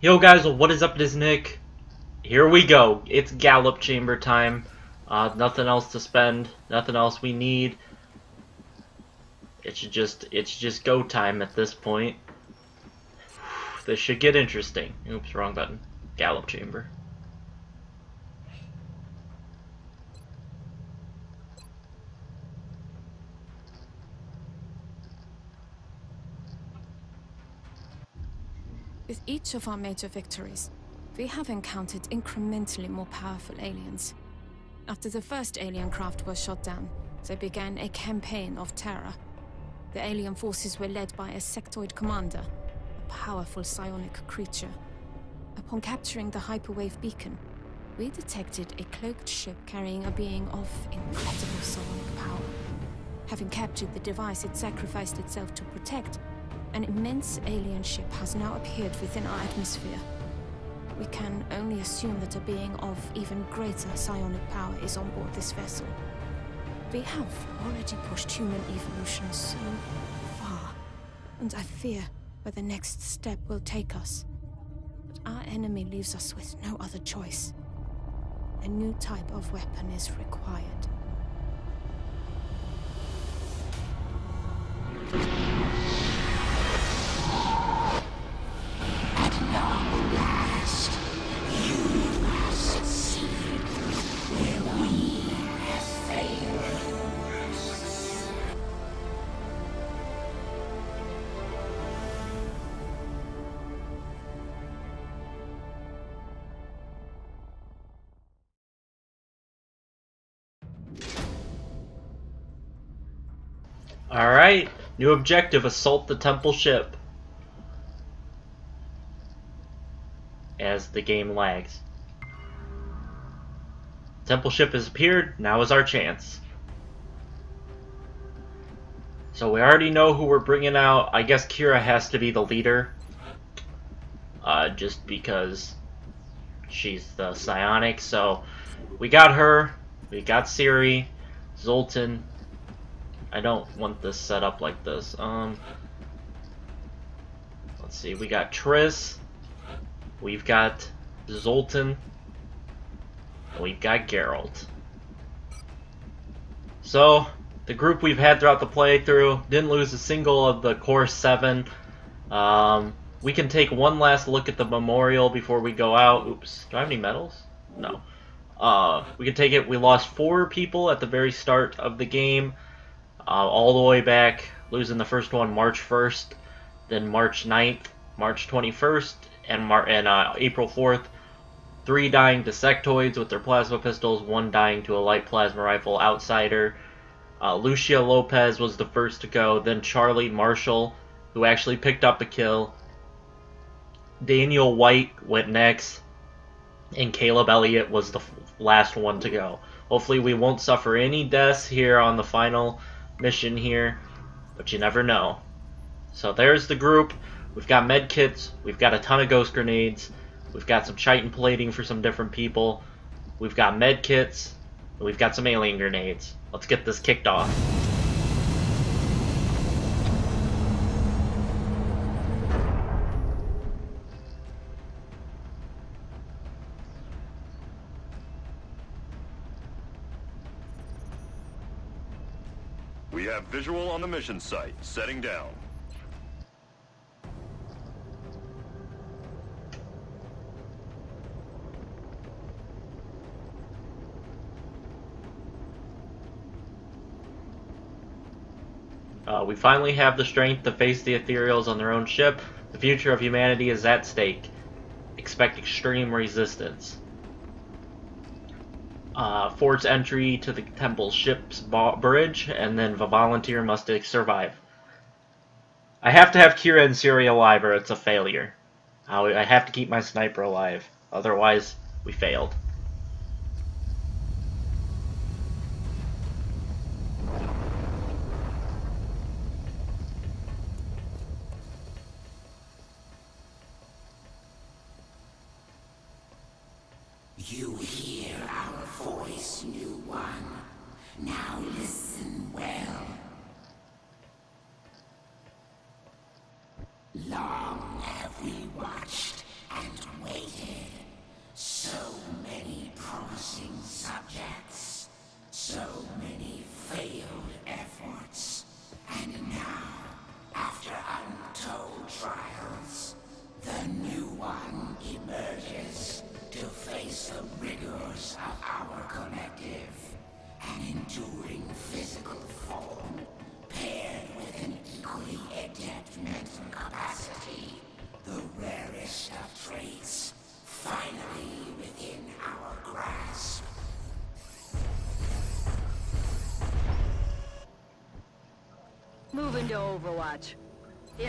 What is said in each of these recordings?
Yo guys, what is up? It is Nick. Here we go. It's Gollop Chamber time. Uh, nothing else to spend. Nothing else we need. It should just it's just go time at this point. This should get interesting. Oops, wrong button. Gollop Chamber. Each of our major victories, we have encountered incrementally more powerful aliens. After the first alien craft was shot down, they began a campaign of terror. The alien forces were led by a sectoid commander, a powerful psionic creature. Upon capturing the hyperwave beacon, we detected a cloaked ship carrying a being of incredible psionic power. Having captured the device it sacrificed itself to protect, an immense alien ship has now appeared within our atmosphere. We can only assume that a being of even greater psionic power is on board this vessel. We have already pushed human evolution so far, and I fear where the next step will take us. But our enemy leaves us with no other choice. A new type of weapon is required. Alright, new objective, assault the temple ship. As the game lags. Temple ship has appeared, now is our chance. So we already know who we're bringing out. I guess Kira has to be the leader. Uh, just because she's the psionic. So we got her, we got Ciri, Zoltan, I don't want this set up like this. Um, let's see. We got Triss. We've got Zoltan. We've got Geralt. So, the group we've had throughout the playthrough didn't lose a single of the core seven. Um, we can take one last look at the memorial before we go out. Oops. Do I have any medals? No. Uh, we can take it. We lost four people at the very start of the game uh, all the way back, losing the first one March 1st, then March 9th, March 21st, and, Mar- and uh, April 4th. Three dying to sectoids with their plasma pistols, one dying to a light plasma rifle outsider. Uh, Lucia Lopez was the first to go, then Charlie Marshall, who actually picked up a kill. Daniel White went next, and Caleb Elliott was the last one to go. Hopefully, we won't suffer any deaths here on the final mission here, but you never know. So there's the group. We've got med kits. We've got a ton of ghost grenades. We've got some chitin plating for some different people. We've got med kits. we've got some alien grenades. Let's get this kicked off. Visual on the mission site. Setting down. Uh, we finally have the strength to face the Ethereals on their own ship. The future of humanity is at stake. Expect extreme resistance. Uh, force entry to the temple ship's bridge, and then the volunteer must survive. I have to have Kira and Ciri alive or it's a failure. I have to keep my sniper alive. Otherwise, we failed.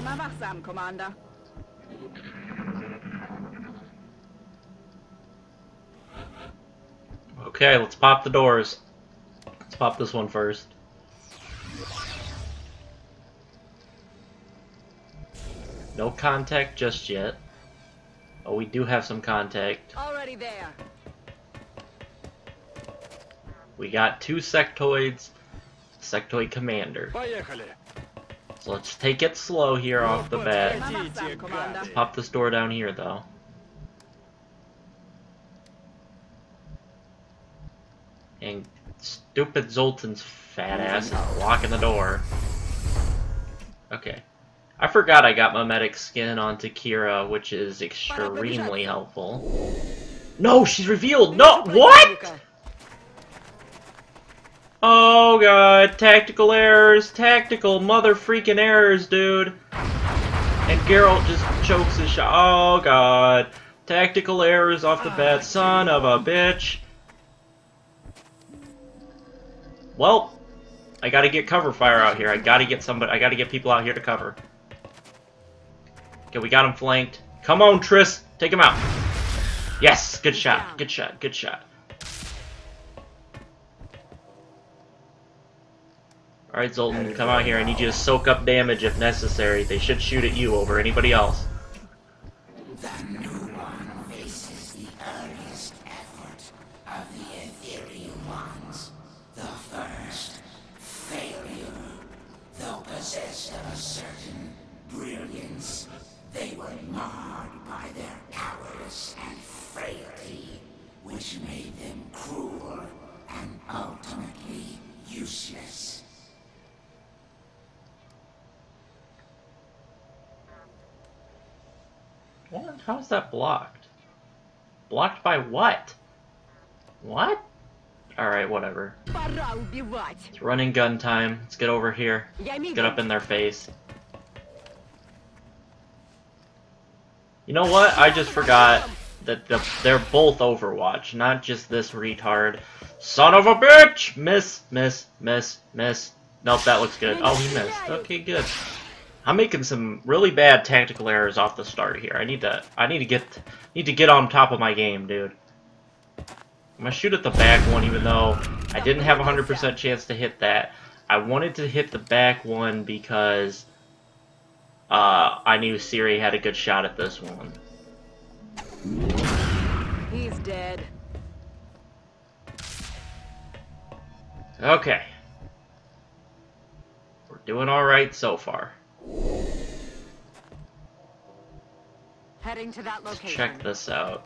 Immer wachsam, Commander. Okay, let's pop the doors. Let's pop this one first. No contact just yet. Oh, we do have some contact. Already there. We got two sectoids, sectoid commander. Поехали. Let's take it slow here off the bat. Commander. Pop this door down here, though. And stupid Zoltan's fat ass is blocking the door. Okay. I forgot I got my medic skin onto Kira, which is extremely helpful. No, she's revealed! No! What?! Oh god, tactical errors, tactical mother freaking errors, dude. And Geralt just chokes his shot. Oh god. Tactical errors off the bat, son of a bitch. Well, I gotta get cover fire out here. I gotta get somebody, I gotta get people out here to cover. Okay, we got him flanked. Come on, Triss, take him out. Yes, good shot, good shot, good shot. Alright, Zoltan, come out here. I need you to soak up damage if necessary. They should shoot at you over anybody else. The new one faces the earliest effort of the ethereal ones. The first, failure. Though possessed of a certain brilliance, they were marred by their cowardice and frailty, which made them cruel and ultimately useless. What? How is that blocked? Blocked by what? What? Alright, whatever. It's running gun time. Let's get over here. Let's get up in their face. You know what? I just forgot that the, they're both Overwatch, not just this retard. Son of a bitch! Miss, miss, miss, miss. Nope, that looks good. Oh, he missed. Okay, good. I'm making some really bad tactical errors off the start here. I need to, I need to get, need to get on top of my game, dude. I'm gonna shoot at the back one, even though I didn't have a 100% chance to hit that. I wanted to hit the back one because uh, I knew Ciri had a good shot at this one. He's dead. Okay. We're doing alright so far. Heading to that Let's location. check this out.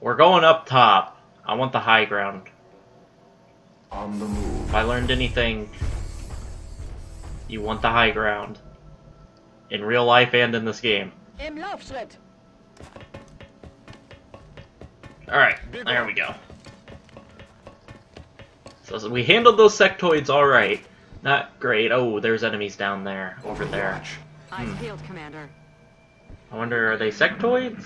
We're going up top. I want the high ground. On the move. If I learned anything, you want the high ground. In real life and in this game. Im Laufschritt. Alright, there we go. So, so we handled those sectoids alright. Not great. Oh, there's enemies down there. Over there. Eyes hmm. peeled, Commander. I wonder, are they sectoids?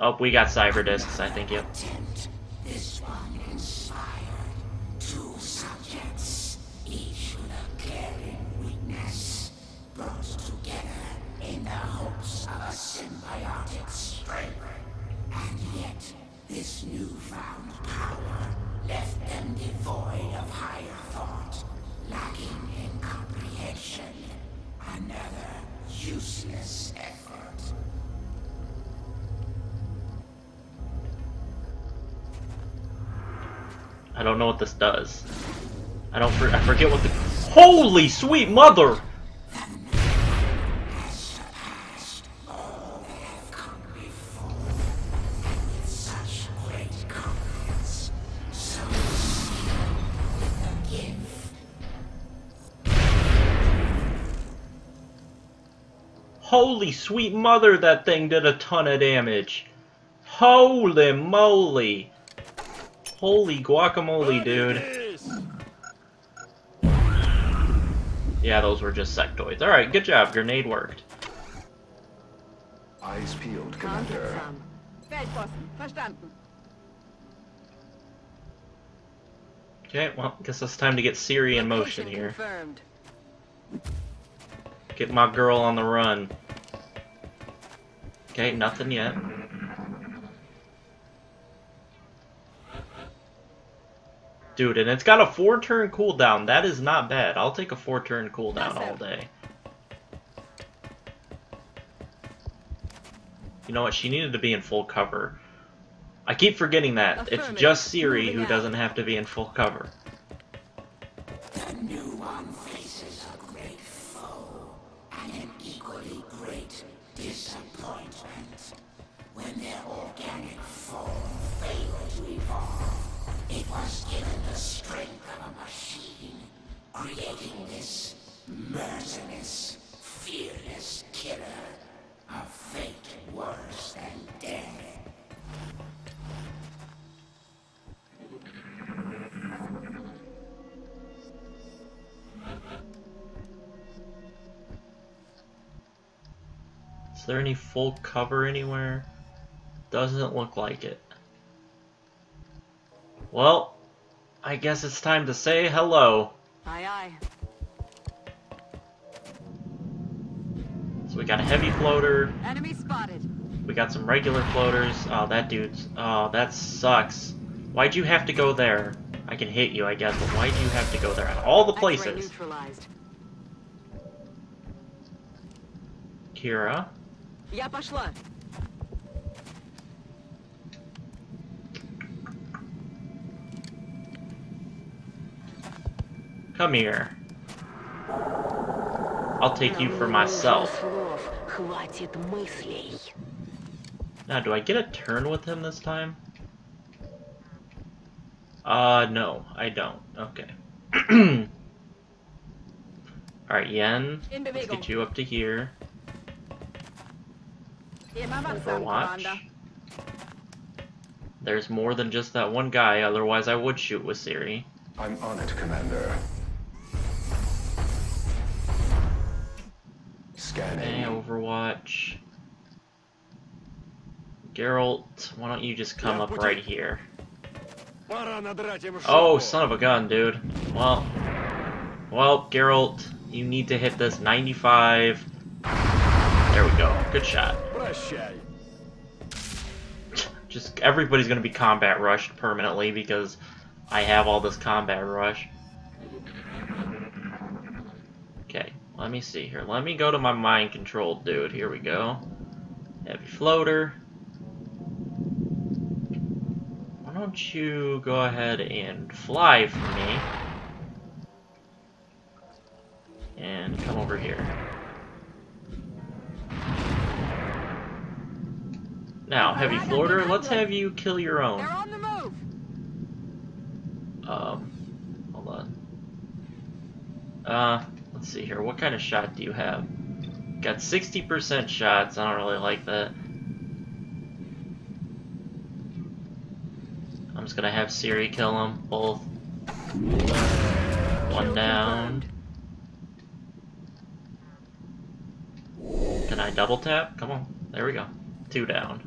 Oh, we got cyber discs, I think, yep. Attempt. This one inspired two subjects, each with a caring weakness, brought together in the hopes of a symbiotic strength. And yet, this newfound power left them devoid of higher thought, lacking in comprehension. Another useless effort. I don't know what this does. I don't. For, I forget what the. Holy sweet mother! Holy sweet mother, that thing did a ton of damage. Holy moly. Holy guacamole, dude. Yeah, those were just sectoids. Alright, good job. Grenade worked. Eyes peeled, Can't Commander. some. Feldposten. Verstanden. Okay, well, guess it's time to get Ciri in motion here. Confirmed. Get my girl on the run. Okay, nothing yet. Dude, and it's got a four turn cooldown. That is not bad. I'll take a four turn cooldown all day. You know what? She needed to be in full cover. I keep forgetting that. It's just Ciri who doesn't have to be in full cover. Merciless, fearless killer, a fate worse than death. Is there any full cover anywhere? Doesn't look like it. Well, I guess it's time to say hello. Aye, aye. we got a heavy floater, Enemy spotted. we got some regular floaters. Oh, that dude's. Oh, that sucks. Why'd you have to go there? I can hit you, I guess, but why'd you have to go there? At all the X-ray places. neutralized. Kira. Я пошла. Come here. I'll take you for myself. Хватит мыслей. Now, do I get a turn with him this time? Uh, no, I don't. Okay. Alright, Yen, let's get you up to here. Overwatch. There's more than just that one guy, otherwise I would shoot with Ciri. I'm on it, Commander. Overwatch. Geralt, why don't you just come up right here? Oh, son of a gun, dude. Well, well, Geralt, you need to hit this 95. There we go. Good shot. Just everybody's gonna be combat rushed permanently because I have all this combat rush. Okay, let me see here. Let me go to my mind control dude. Here we go. Heavy floater. Why don't you go ahead and fly for me? And come over here. Now, heavy floater, let's have you kill your own. on the move. Um, hold on. Uh, let's see here. What kind of shot do you have? Got 60% shots. I don't really like that. I'm just gonna have Ciri kill them both. One down. Can I double tap? Come on. There we go. Two down.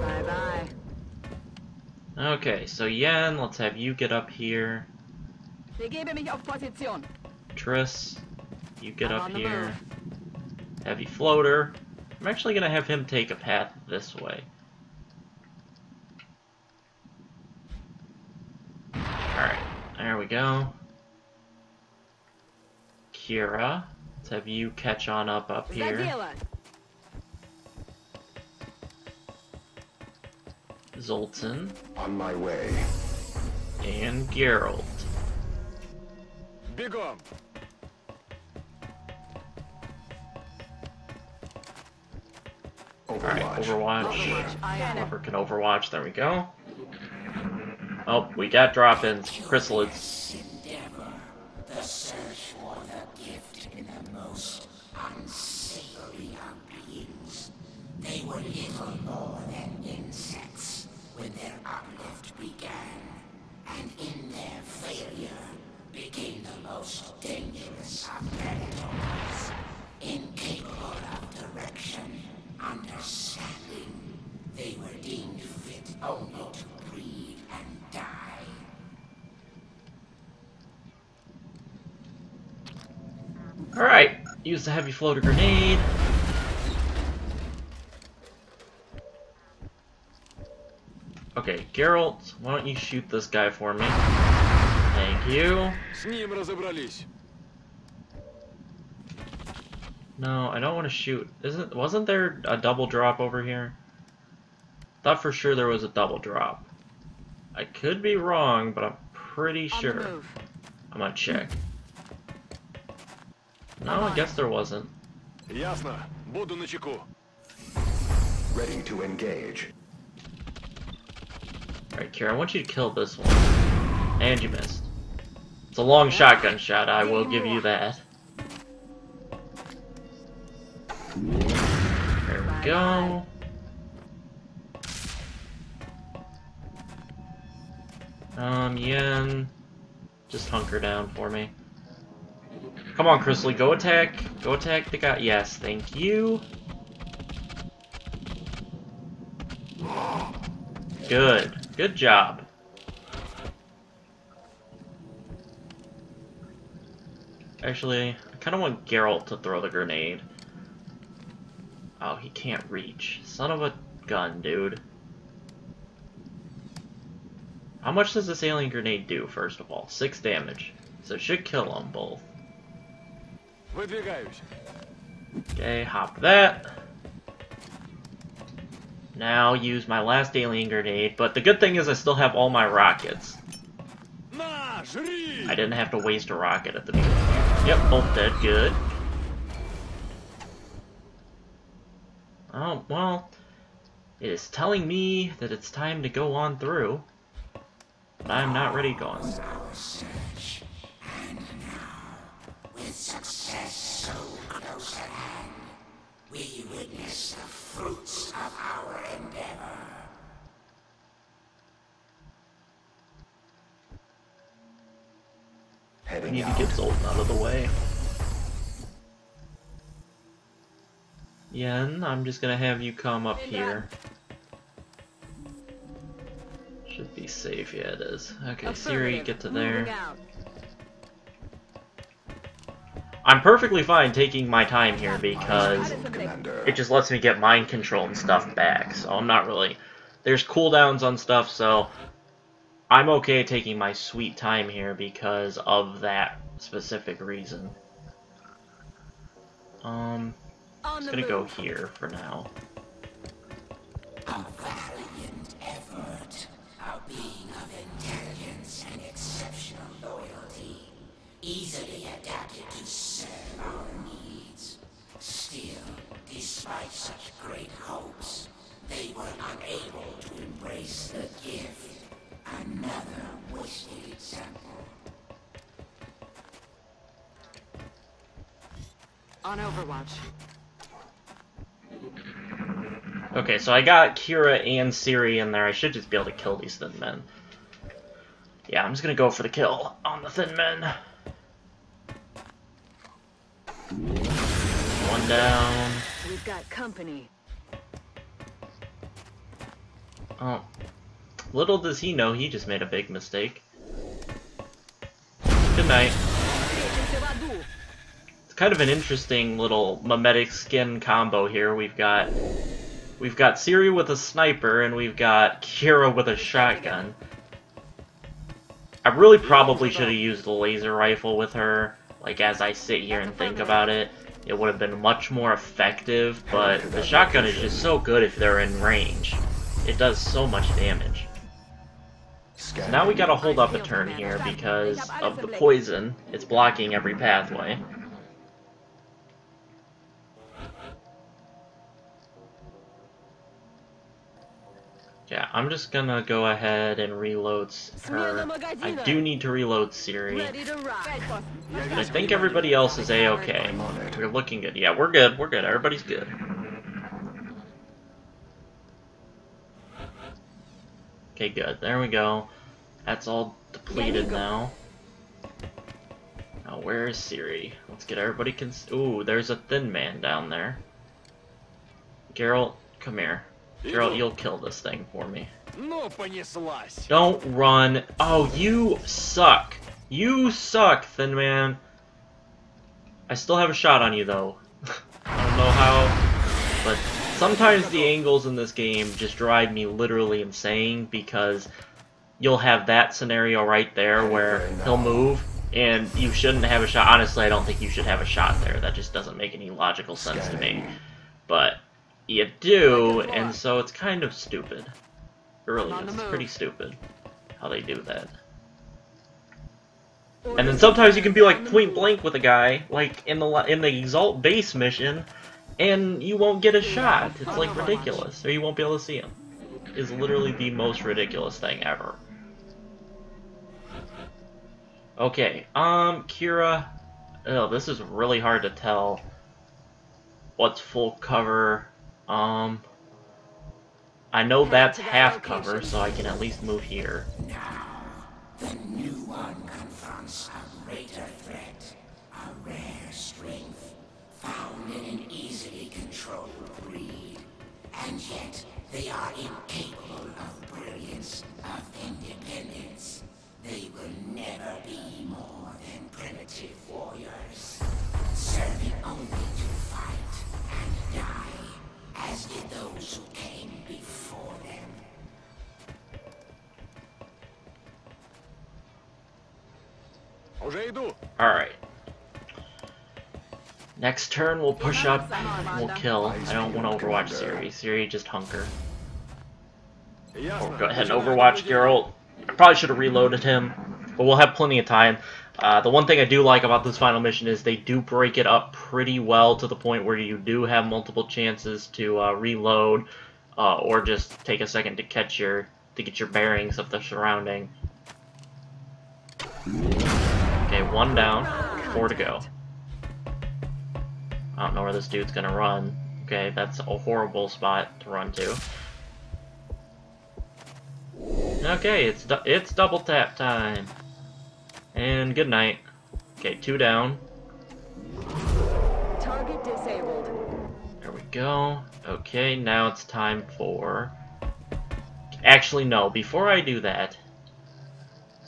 Bye bye. Okay, so Yen, let's have you get up here. Begebe mich auf Position. Triss, you get I'm up here. Move. Heavy floater. I'm actually going to have him take a path this way. Alright, there we go. Kira, let's have you catch on up up here. Zoltan. On my way. And Geralt. Бегом! Alright, Overwatch. Overwatch, I am. Whoever can Overwatch, there we go. Oh, we got drop-ins. Chrysalids. Most dangerous of predators, incapable of direction, understanding. They were deemed fit only to breed and die. Alright, use the heavy floater grenade. Okay, Geralt, why don't you shoot this guy for me? Thank you. С ним разобрались. No, I don't want to shoot. Isn't wasn't there a double drop over here? Thought for sure there was a double drop. I could be wrong, but I'm pretty On the sure. move. I'm gonna check. No, I guess there wasn't. Ясно. Буду на чеку. Ready to engage. Alright, Kira, I want you to kill this one. And you missed. It's a long shotgun shot, I will give you that. There we go. Um, Yen, just hunker down for me. Come on, Chrisley, go attack. Go attack the guy. Yes, thank you. Good. Good job. Actually, I kind of want Geralt to throw the grenade. Oh, he can't reach. Son of a gun, dude. How much does this alien grenade do, first of all? Six damage. So it should kill them both. Okay, hop that. Now use my last alien grenade, but the good thing is I still have all my rockets. I didn't have to waste a rocket at the beginning. Yep, both dead, good. Oh, well, it is telling me that it's time to go on through. But I'm not ready going. search, and now, with success so close at hand, we witness the fruits of our endeavor. I Heading need to get Zoltan out of the way. Yen, I'm just gonna have you come up here. Should be safe, yeah it is. Okay, Ciri, Affirmative. get to there. I'm perfectly fine taking my time here because it just lets me get mind control and stuff back, so I'm not really... There's cooldowns on stuff, so I'm okay taking my sweet time here because of that specific reason. Um, On just gonna go here for now. A valiant effort, a being of intelligence and exceptional loyalty, easily adapted to serve our needs. Still, despite such great hopes, they were unable to embrace On Overwatch. Okay, so I got Kira and Ciri in there. I should just be able to kill these thin men. Yeah, I'm just gonna go for the kill on the thin men. One down. We've got company. Oh. Little does he know he just made a big mistake. Good night. Kind of an interesting little mimetic skin combo here. We've got we've got Ciri with a sniper and we've got Kira with a shotgun. I really probably should have used the laser rifle with her. Like as I sit here and think about it, it would have been much more effective. But the shotgun is just so good if they're in range. It does so much damage. So now we gotta hold up a turn here because of the poison. It's blocking every pathway. Yeah, I'm just gonna go ahead and reload her. I do need to reload Ciri. Ready to rock. But I think everybody else is a-okay. I'm on it. We're looking good. Yeah, we're good. We're good. Everybody's good. Okay, good. There we go. That's all depleted now. Now, where is Ciri? Let's get everybody cons- Ooh, there's a thin man down there. Geralt, come here. Girl, you'll kill this thing for me. Don't run. Oh, you suck. You suck, Thin Man. I still have a shot on you, though. I don't know how, but sometimes the angles in this game just drive me literally insane because you'll have that scenario right there where he'll move and you shouldn't have a shot. Honestly, I don't think you should have a shot there. That just doesn't make any logical sense to me. But you do, and so it's kind of stupid. It really is. It's pretty stupid how they do that. And then sometimes you can be like point blank with a guy, like in the in the Exalt base mission, and you won't get a shot. It's like ridiculous, or you won't be able to see him. Is literally the most ridiculous thing ever. Okay, um, Kira. Oh, this is really hard to tell. What's full cover? Um, I know that's half cover, so I can at least move here. Now, the new one confronts a greater threat, a rare strength found in an easily controlled breed. And yet, they are incapable of brilliance, of independence. They will never be more than primitive warriors, serving only as did those who came before them. Alright. Next turn, we'll push up, we'll kill. I don't want to Overwatch Ciri. Ciri, just hunker. Oh, go ahead and Overwatch Geralt. I probably should have reloaded him, but we'll have plenty of time. Uh, the one thing I do like about this final mission is they do break it up pretty well to the point where you do have multiple chances to uh, reload uh, or just take a second to catch your to get your bearings of the surrounding. Okay, one down, four to go. I don't know where this dude's gonna run. Okay, that's a horrible spot to run to. Okay, it's it's double tap time. And good night. Okay, two down. Target disabled. There we go. Okay, now it's time for... Actually, no. Before I do that,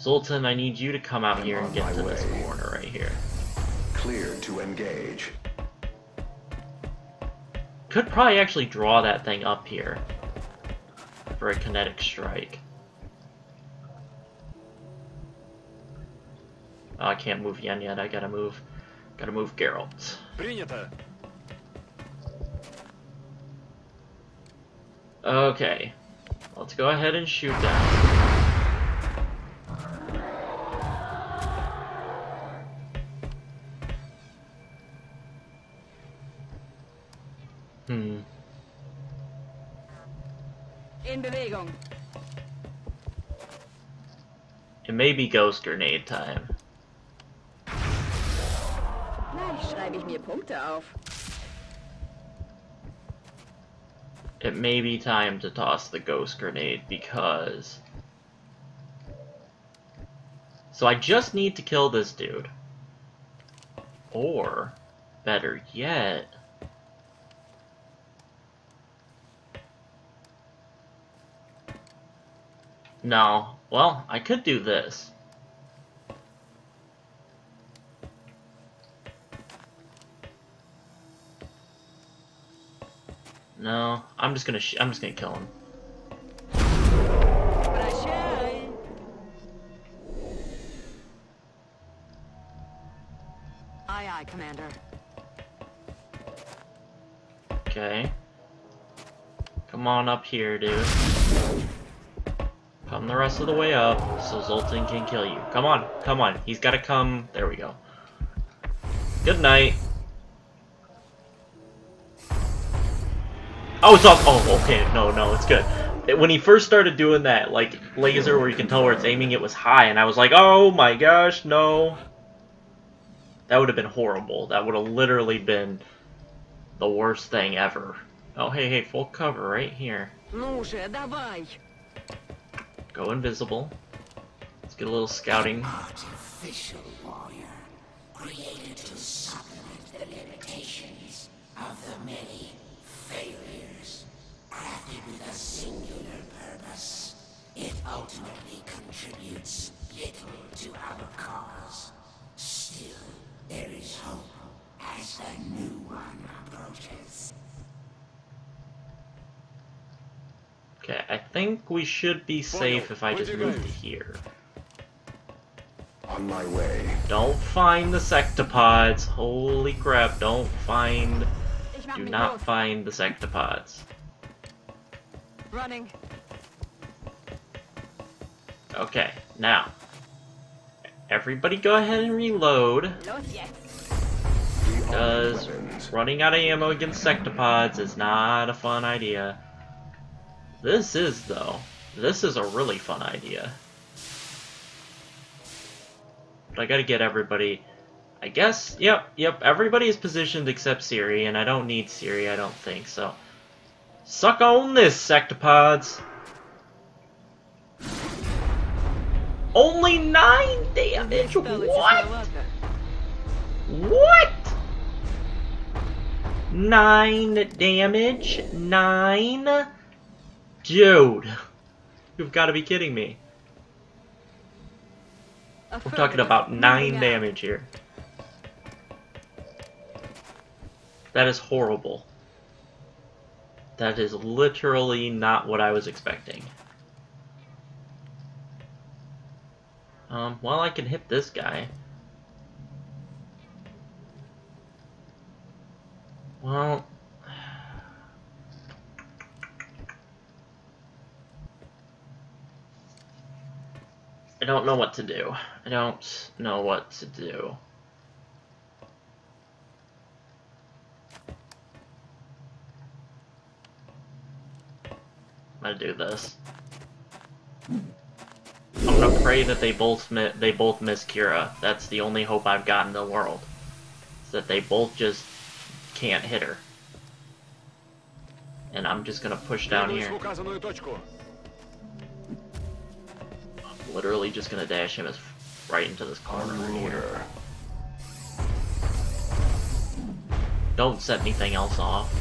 Zoltan, I need you to come out I'm here and get my to this corner right here. Clear to engage. Could probably actually draw that thing up here for a kinetic strike. Oh, I can't move Yen yet. I gotta move. Gotta move Geralt. Принято. Okay. Let's go ahead and shoot down. Hmm. In Bewegung. It may be ghost grenade time. Schreibe ich mir Punkte auf. It may be time to toss the ghost grenade because... So I just need to kill this dude. Or, better yet... No. Well, I could do this. No, I'm just gonna I'm just gonna kill him. Aye, aye, Commander. Okay. Come on up here, dude. Come the rest of the way up, so Zoltan can kill you. Come on, come on. He's gotta come. There we go. Good night. Oh, it's off. Oh, okay. No, no, it's good. When he first started doing that, like, laser where you can tell where it's aiming, it was high, and I was like, oh my gosh, no. That would have been horrible. That would have literally been the worst thing ever. Oh, hey, hey, full cover right here. Go invisible. Let's get a little scouting. Artificial warrior, created to supplement the limitations of the many crafted with a singular purpose. It ultimately contributes little to our cause. Still, there is hope as the new one approaches. Okay, I think we should be safe if I just move to here. On my way. Don't find the sectopods. Holy crap, don't find... Do not find the sectopods. Running. Okay, now. Everybody go ahead and reload. Because running out of ammo against sectopods is not a fun idea. This is, though. This is a really fun idea. But I gotta get everybody... I guess, yep, yep, everybody is positioned except Ciri, and I don't need Ciri, I don't think, so... Suck on this, sectopods! Only 9 damage? What? just my worker. What? Nine damage? Nine? Dude. You've got to be kidding me. We're talking about nine damage here. That is horrible. That is literally not what I was expecting. Um, well, I can hit this guy. Well... I don't know what to do. I don't know what to do. to do this. I'm gonna pray that they both they both miss Kira. That's the only hope I've got in the world. Is that they both just can't hit her. And I'm just gonna push down here. I'm literally just gonna dash him as right into this car right here. Don't set anything else off.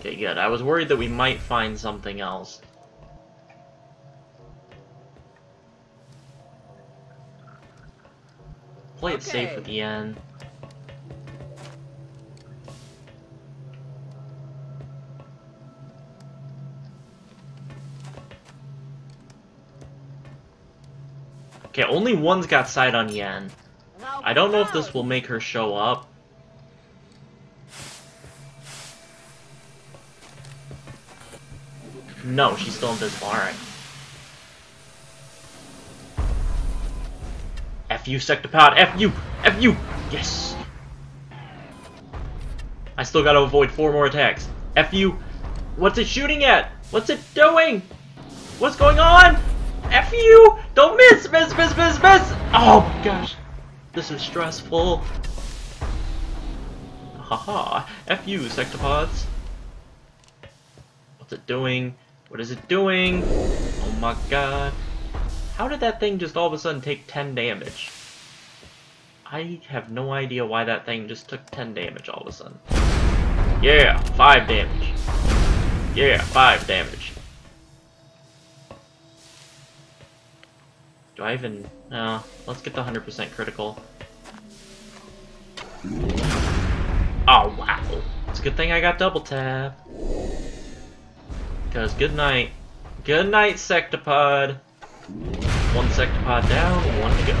Okay, good. I was worried that we might find something else. Play it safe Okay. with the end. Okay, only one's got sight on Yen. I don't know if this will make her show up. No, she's still invisible. Alright. F you, Sectopod! F you! F you! Yes! I still gotta avoid four more attacks. F you! What's it shooting at? What's it doing? What's going on? F you! Don't miss! Miss, miss, miss, miss! Oh gosh. This is stressful. Haha. F you, Sectopods. What's it doing? What is it doing? Oh my god. How did that thing just all of a sudden take 10 damage? I have no idea why that thing just took 10 damage all of a sudden. Yeah, 5 damage. Yeah, 5 damage. Do I even... No, let's get the 100% critical. Oh, wow. It's a good thing I got double tap. Because good night. Good night, Sectopod. One Sectopod down, one to go.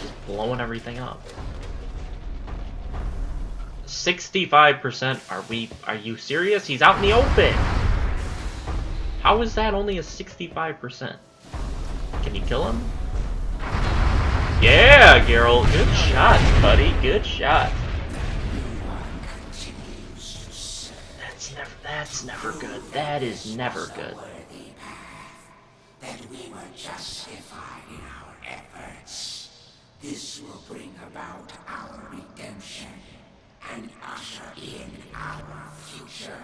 Just blowing everything up. 65%? Are we... Are you serious? He's out in the open! How is that only a 65%? Can you kill him? Yeah, Geralt. Good shot, buddy. Good shot. That's never... Good. That is never good. that we were justified in our efforts. This will bring about our redemption and usher in our future.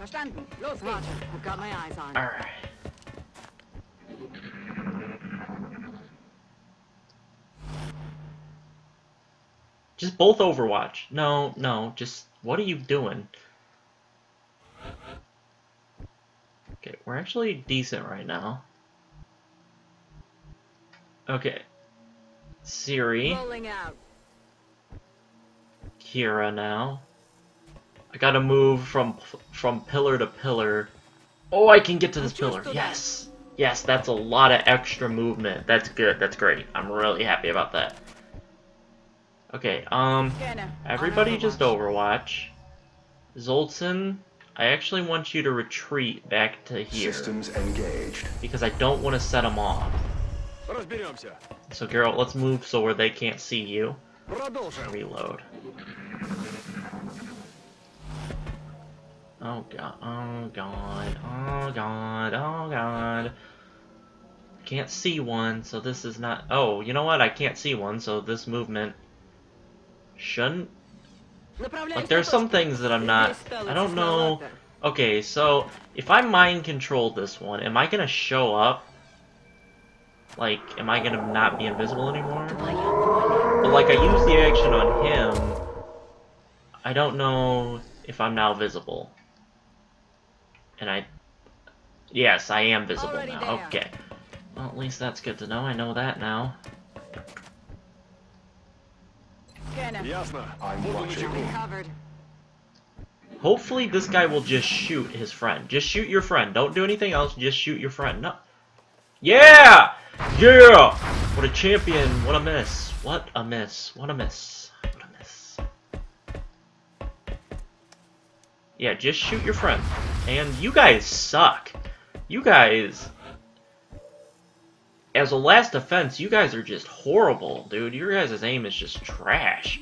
Verstanden. Los geht's. I've got my eyes on. Alright. Just both Overwatch. No, no, just what are you doing? Okay, we're actually decent right now. Okay. Ciri, Rolling out. Kira now. I gotta move from from pillar to pillar. Oh, I can get to this pillar. Yes. Yes, that's a lot of extra movement. That's good. That's great. I'm really happy about that. Okay, um, everybody just overwatch. Zoltan, I actually want you to retreat back to here. Systems engaged. Because I don't want to set them off. So Geralt, let's move so where they can't see you. Reload. Oh god, oh god, oh god, oh god. Can't see one, so this is not... Oh, you know what? I can't see one, so this movement shouldn't. Like, there's some things that I'm not... I don't know... Okay, so, if I mind control this one, am I gonna show up? Like, am I gonna not be invisible anymore? But, like, I use the action on him. I don't know if I'm now visible. And I... Yes, I am visible now. Okay. Well, at least that's good to know. I know that now. Scanner. Ясно. I'm Буду watching. начеку. Covered. Hopefully this guy will just shoot his friend. Just shoot your friend. Don't do anything else. Just shoot your friend. No. Yeah! Yeah! What a champion. What a miss. What a miss. What a miss. What a miss. Yeah, just shoot your friend. And you guys suck. You guys... As a last defense, you guys are just horrible, dude. Your guys' aim is just trash.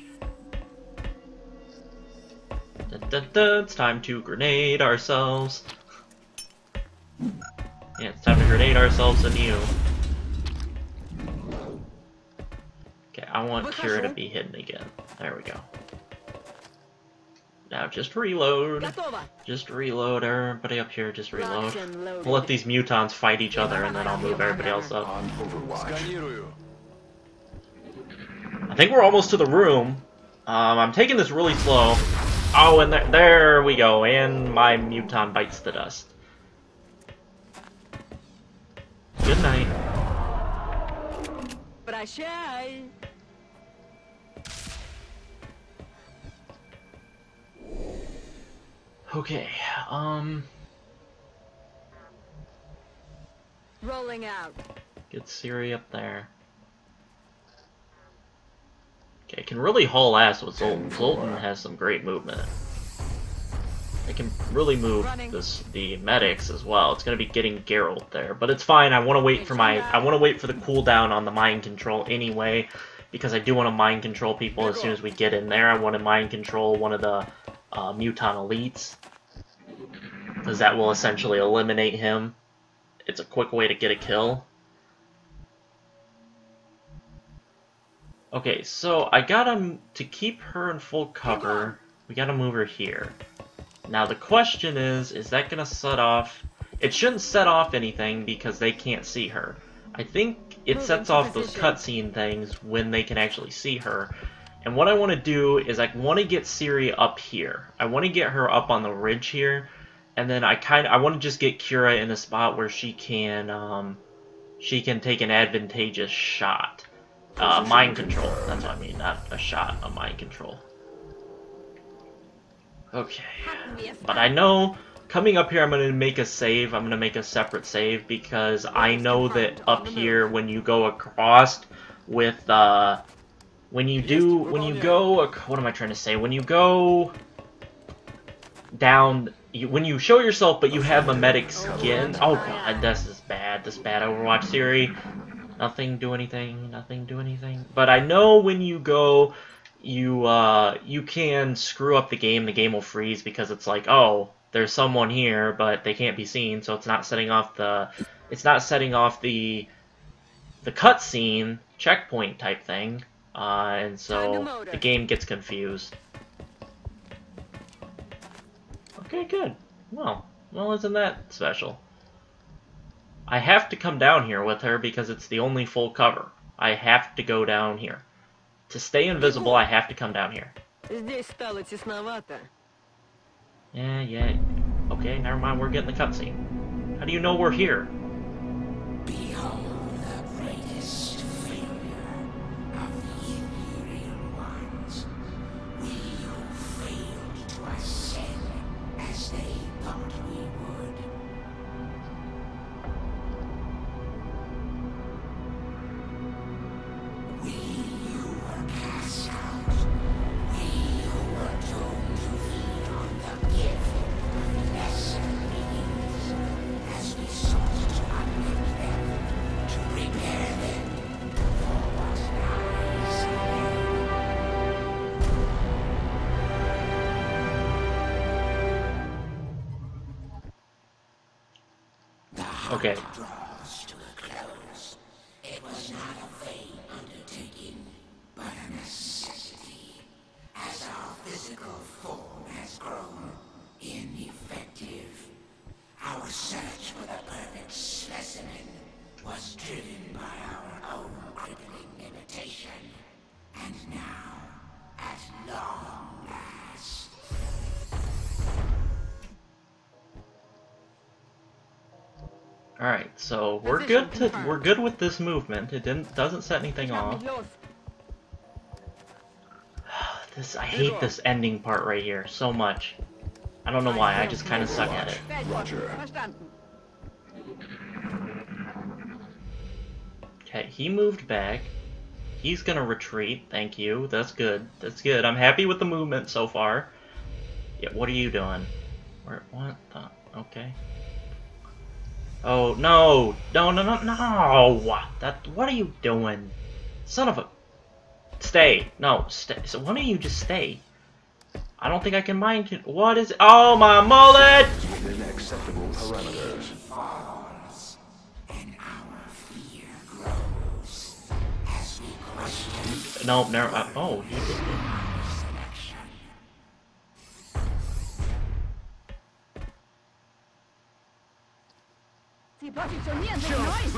It's time to grenade ourselves. Yeah, it's time to grenade ourselves and you. Okay, I want Kira to be hidden again. There we go. Now just reload. Just reload everybody up here, just reload. We'll let these mutants fight each other and then I'll move everybody else up. I think we're almost to the room. Um, I'm taking this really slow. Oh, and there, there we go, and my mutant bites the dust. Good night. Okay, um, Rolling out. get Ciri up there. Okay, can really haul ass with Zoltan. Zoltan has some great movement. I can really move this the medics as well. It's gonna be getting Geralt there, but it's fine. I want to wait for my I want to wait for the cooldown on the mind control anyway, because I do want to mind control people as soon as we get in there. I want to mind control one of the uh, Muton elites, because that will essentially eliminate him. It's a quick way to get a kill. Okay, so I gotta to keep her in full cover. We gotta move her here. Now the question is, is that gonna set off? It shouldn't set off anything because they can't see her. I think it Move sets off those cutscene things when they can actually see her. And what I want to do is I want to get Ciri up here. I want to get her up on the ridge here, and then I kind of I want to just get Kira in a spot where she can um, she can take an advantageous shot. Uh, mind control. That's what I mean, not a shot, a mind control. Okay. Hatten wir es But I know coming up here, I'm gonna make a save. I'm gonna make a separate save because I know that up here, when you go across with, uh, when you do, when you go, what am I trying to say? When you go down, you, when you show yourself, but you have a medic skin. Oh god, this is bad. This is bad Overwatch Ciri. Nothing do anything. Nothing do anything. But I know when you go, you uh, you can screw up the game. The game will freeze because it's like, oh, there's someone here, but they can't be seen, so it's not setting off the, it's not setting off the, the cutscene checkpoint type thing, uh, and so the game gets confused. Okay, good. Well, well, isn't that special? I have to come down here with her because it's the only full cover. I have to go down here. To stay invisible, I have to come down here. Здесь стало тесновато. Yeah, yeah. Okay, never mind, we're getting the cutscene. How do you know we're here? we're good to confirmed. we're good with this movement. It didn't doesn't set anything off. this I hate this ending part right here so much. I don't know why. I just kind of suck at it. Roger. Okay, he moved back. He's gonna retreat. Thank you. That's good. That's good. I'm happy with the movement so far. Yeah, what are you doing? Where, what the? Okay. Oh no! No! No! No! No! That. What are you doing? Son of a. Stay. No. Stay. So why don't you just stay? I don't think I can mind it. What is? Oh my mullet! Within acceptable parameters. falls, and our fear grows as we question No, never. Uh, oh,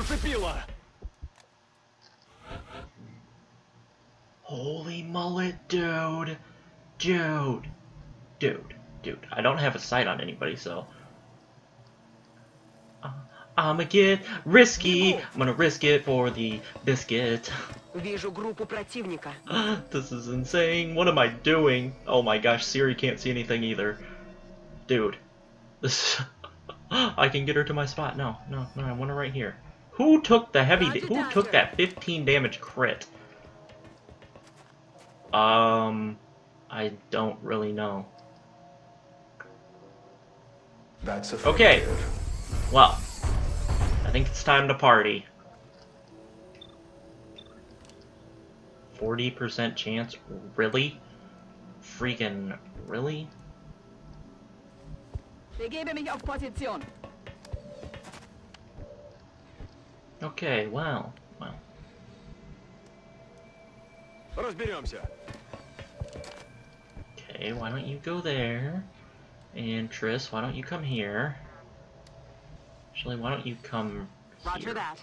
зацепило! Holy mullet, dude! Dude! Dude, dude. I don't have a sight on anybody, so... Uh, I'ma get risky! I'm gonna risk it for the biscuit. Вижу группу противника. this is insane. What am I doing? Oh my gosh, Ciri can't see anything either. Dude. This... I can get her to my spot. No, no, no, I want her right here. Who took the heavy. Roger, who took that 15 damage crit? Um. I don't really know. That's Okay. Well, I think it's time to party. 40% chance? Really? Freaking really? Begebe mich auf Position. Okay, well, well. Разберемся. Okay, why don't you go there? And Triss, why don't you come here? Actually, why don't you come Roger here? that.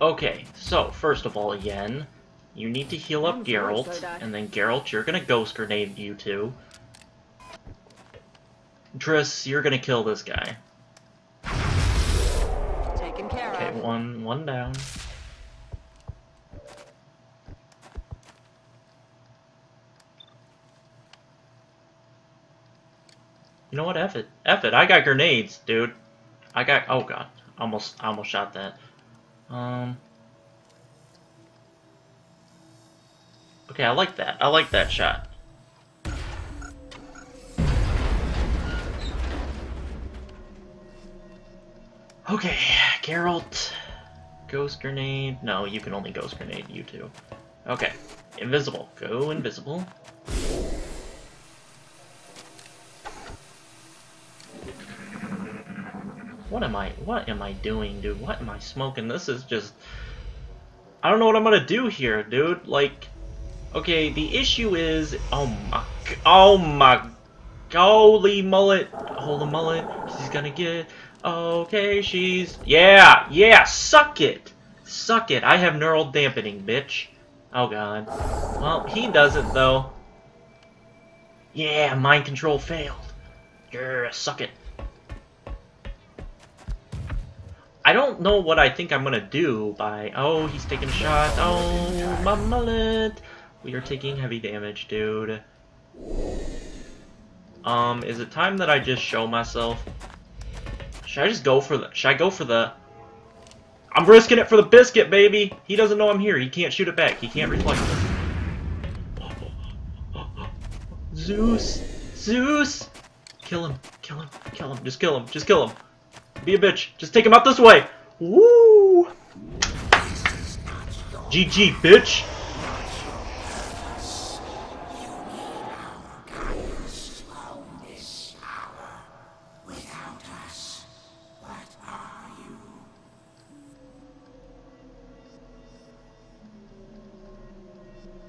Okay, so first of all, Yen, you need to heal up I'm sorry, Geralt, Soldat. and then Geralt, you're gonna ghost grenade you two. Triss, you're gonna kill this guy. Taken care Okay, of. one one down. You know what? F it. F it. I got grenades, dude. I got. Oh god. Almost. I almost shot that. Um. Okay, I like that. I like that shot. Okay, Geralt. Ghost grenade. No, you can only ghost grenade, you two. Okay. Invisible. Go invisible. What am I what am I doing, dude? What am I smoking? This is just I don't know what I'm gonna do here, dude. Like Okay, the issue is oh my oh my holy mullet holy mullet she's gonna get okay she's yeah yeah suck it. Suck it. I have neural dampening bitch. Oh god. Well he doesn't though. Yeah mind control failed. Yeah suck it. I don't know what I think I'm gonna do by oh he's taking a shot. Oh my mullet we are taking heavy damage, dude. Um, is it time that I just show myself? Should I just go for the... Should I go for the... I'm risking it for the biscuit, baby! He doesn't know I'm here. He can't shoot it back. He can't reflect it. Zeus! Zeus! Kill him. Kill him. Kill him. Just kill him. Just kill him. Be a bitch. Just take him out this way. Woo! GG, bitch!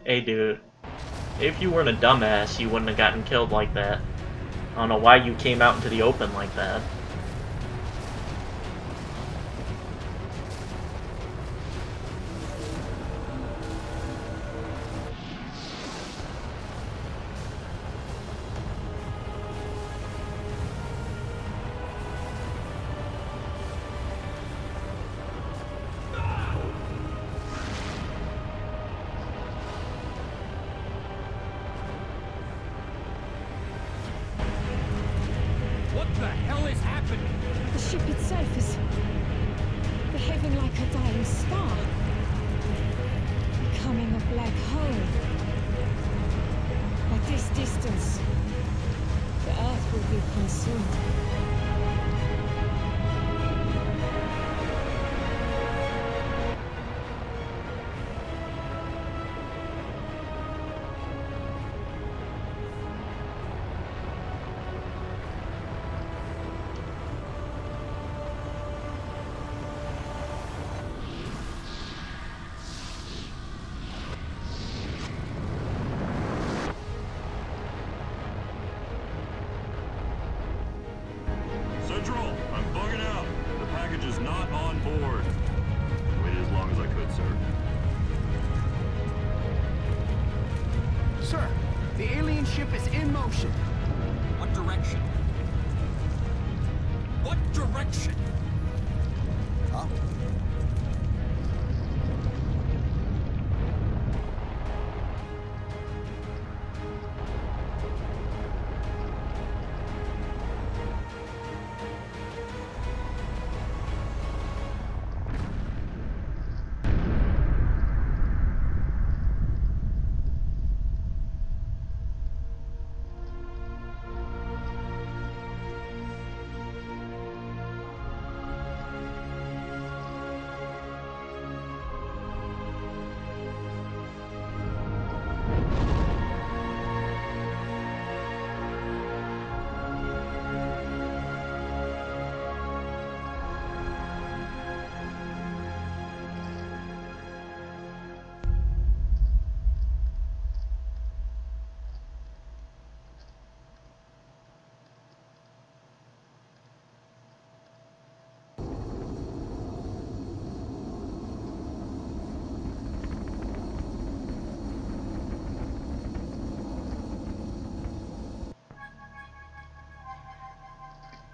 Hey, dude. If you weren't a dumbass, you wouldn't have gotten killed like that. I don't know why you came out into the open like that.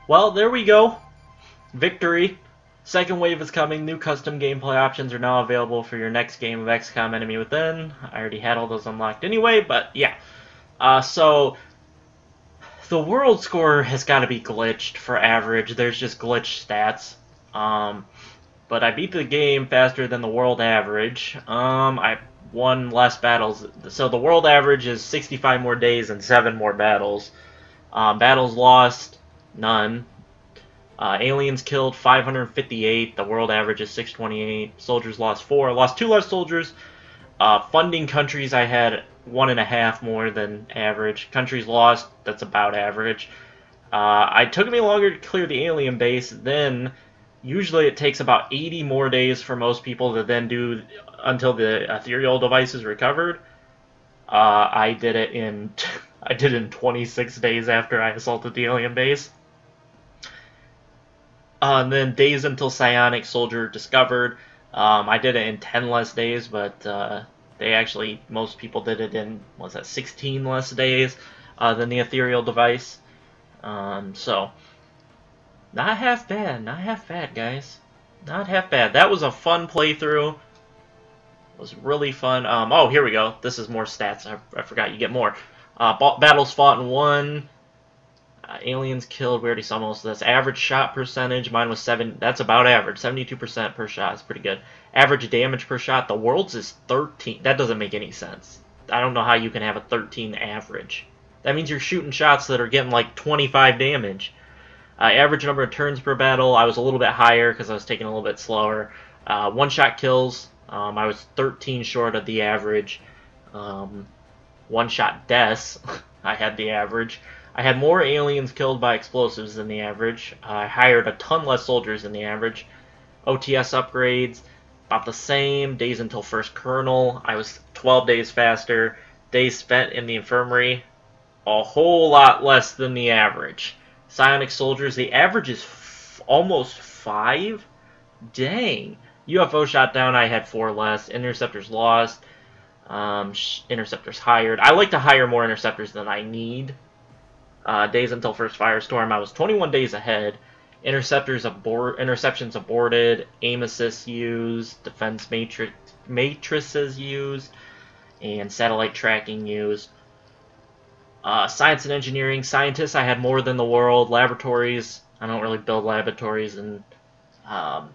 Well, there we go. Victory. Second wave is coming. New custom gameplay options are now available for your next game of XCOM Enemy Within. I already had all those unlocked anyway, but yeah. Uh, so, the world score has got to be glitched for average. There's just glitched stats. Um, but I beat the game faster than the world average. Um, I won less battles. So the world average is 65 more days and 7 more battles. Um, battles lost, none. Uh, aliens killed 558. The world average is 628. Soldiers lost 4. Lost 2 less soldiers. Uh, funding countries, I had one and a half more than average. Countries lost, that's about average. Uh, it took me longer to clear the alien base. Then, usually it takes about 80 more days for most people to then do until the ethereal device is recovered. Uh, I did it in I did it in 26 days after I assaulted the alien base. Uh, and then days until psionic soldier discovered. Um, I did it in 10 less days, but uh, they actually, most people did it in, was that 16 less days uh, than the ethereal device. Um, so, not half bad, not half bad, guys. Not half bad. That was a fun playthrough. It was really fun. Um, oh, here we go. This is more stats. I, I forgot you get more. Uh, battles fought and won. Uh, aliens killed. We already saw most of this. Average shot percentage. Mine was seven. That's about average. Seventy-two percent per shot is pretty good. Average damage per shot. The world's is thirteen. That doesn't make any sense. I don't know how you can have a thirteen average. That means you're shooting shots that are getting like twenty-five damage. Uh, average number of turns per battle. I was a little bit higher because I was taking a little bit slower. Uh, one-shot kills. Um, I was 13 short of the average. Um, one-shot deaths. I had the average. I had more aliens killed by explosives than the average. I hired a ton less soldiers than the average. OTS upgrades, about the same. Days until first colonel, I was 12 days faster. Days spent in the infirmary, a whole lot less than the average. Psionic soldiers, the average is almost 5? Dang. UFO shot down, I had 4 less. Interceptors lost. Um, interceptors hired. I like to hire more interceptors than I need. Uh, days until first firestorm, I was 21 days ahead. Interceptors abort, interceptions aborted. Aim assist used. Defense matrix matrices used, and satellite tracking used. Uh, science and engineering, scientists, I had more than the world. Laboratories, I don't really build laboratories and um,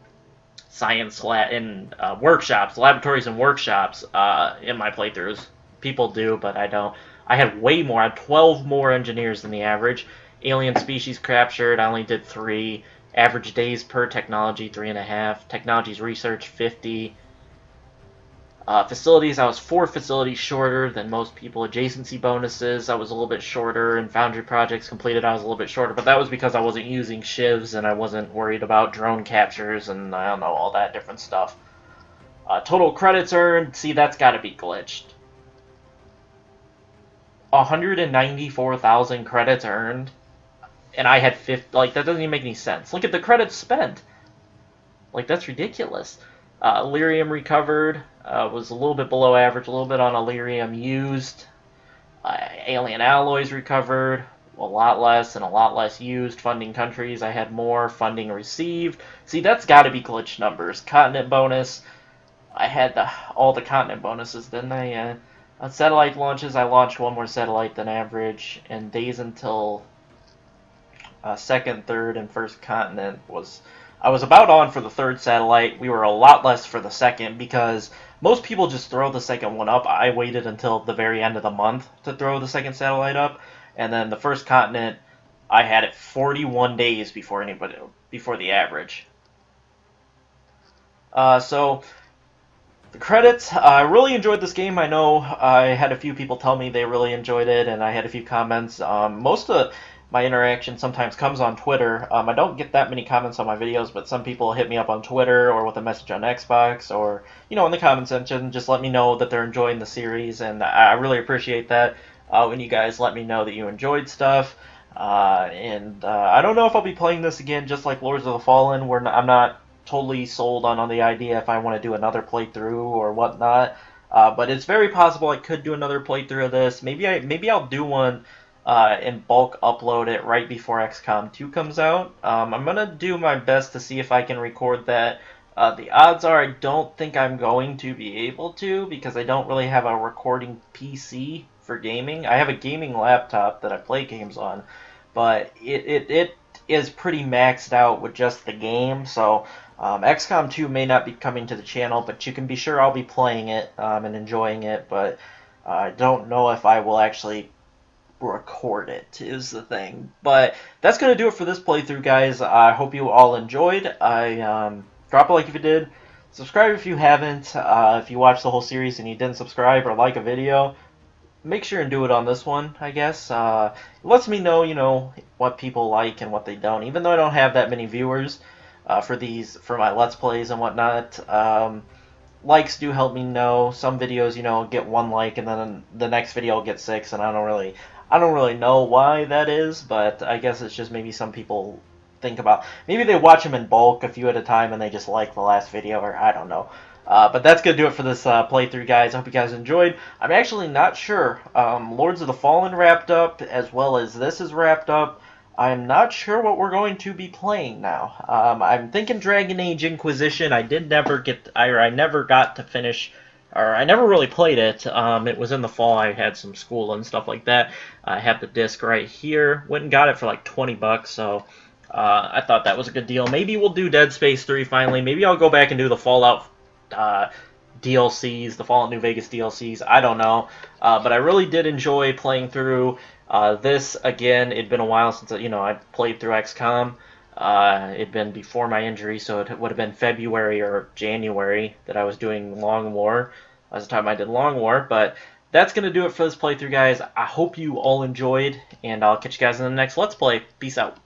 science la- in uh, workshops, laboratories and workshops uh, in my playthroughs. People do, but I don't. I had way more. I had 12 more engineers than the average. Alien species captured, I only did three. Average days per technology, three and a half. Technologies research, 50. Uh, facilities, I was four facilities shorter than most people. Adjacency bonuses, I was a little bit shorter. And Foundry projects completed, I was a little bit shorter. But that was because I wasn't using shivs and I wasn't worried about drone captures and I don't know, all that different stuff. Uh, total credits earned, see, that's got to be glitched. 194,000 credits earned, and I had 50. Like, that doesn't even make any sense. Look at the credits spent. Like, that's ridiculous. Uh, Elerium recovered uh, was a little bit below average, a little bit on Elerium used. Uh, alien alloys recovered, a lot less and a lot less used. Funding countries, I had more. Funding received. See, that's got to be glitch numbers. Continent bonus, I had the, all the continent bonuses, didn't I? On satellite launches, I launched one more satellite than average, and days until uh, second, third, and first continent was I was about on for the third satellite. We were a lot less for the second because most people just throw the second one up. I waited until the very end of the month to throw the second satellite up, and then the first continent, I had it 41 days before anybody before the average. Uh, so the credits. I really enjoyed this game. I know I had a few people tell me they really enjoyed it, and I had a few comments. Um, most of my interaction sometimes comes on Twitter. Um, I don't get that many comments on my videos, but some people hit me up on Twitter or with a message on Xbox or, you know, in the comment section, just let me know that they're enjoying the series, and I really appreciate that uh, when you guys let me know that you enjoyed stuff. Uh, and uh, I don't know if I'll be playing this again, just like Lords of the Fallen, where I'm not totally sold on, on the idea if I want to do another playthrough or whatnot. Uh, but it's very possible I could do another playthrough of this. Maybe I maybe I'll do one uh, in bulk upload it right before XCOM 2 comes out. Um, I'm gonna do my best to see if I can record that. Uh, the odds are I don't think I'm going to be able to because I don't really have a recording PC for gaming. I have a gaming laptop that I play games on, but it, it, it is pretty maxed out with just the game. So um, XCOM 2 may not be coming to the channel, but you can be sure I'll be playing it um, and enjoying it. But I don't know if I will actually record it is the thing. But that's gonna do it for this playthrough, guys. I hope you all enjoyed. I um, drop a like if you did. Subscribe if you haven't. Uh, if you watched the whole series and you didn't subscribe or like a video, make sure and do it on this one. I guess uh, it lets me know, you know, what people like and what they don't. Even though I don't have that many viewers uh, for these for my let's plays and whatnot. Um, likes do help me know. Some videos, you know, get one like and then the next video will get six, and I don't really, I don't really know why that is, but I guess it's just maybe some people think about. Maybe they watch them in bulk a few at a time and they just like the last video, or I don't know. Uh, but that's going to do it for this uh, playthrough, guys. I hope you guys enjoyed. I'm actually not sure. Um, Lords of the Fallen wrapped up, as well as this is wrapped up. I'm not sure what we're going to be playing now. Um, I'm thinking Dragon Age Inquisition. I did never get, I, I never got to finish, or I never really played it. Um, it was in the fall. I had some school and stuff like that. I have the disc right here. Went and got it for like 20 bucks, so uh, I thought that was a good deal. Maybe we'll do Dead Space 3 finally. Maybe I'll go back and do the Fallout uh, DLCs, the Fallout New Vegas DLCs. I don't know. Uh, but I really did enjoy playing through uh, this. Again, it'd been a while since, you know, I played through XCOM. Uh, it'd been before my injury, so it would have been February or January that I was doing Long War. That was the time I did Long War, but that's going to do it for this playthrough, guys. I hope you all enjoyed, and I'll catch you guys in the next Let's Play. Peace out.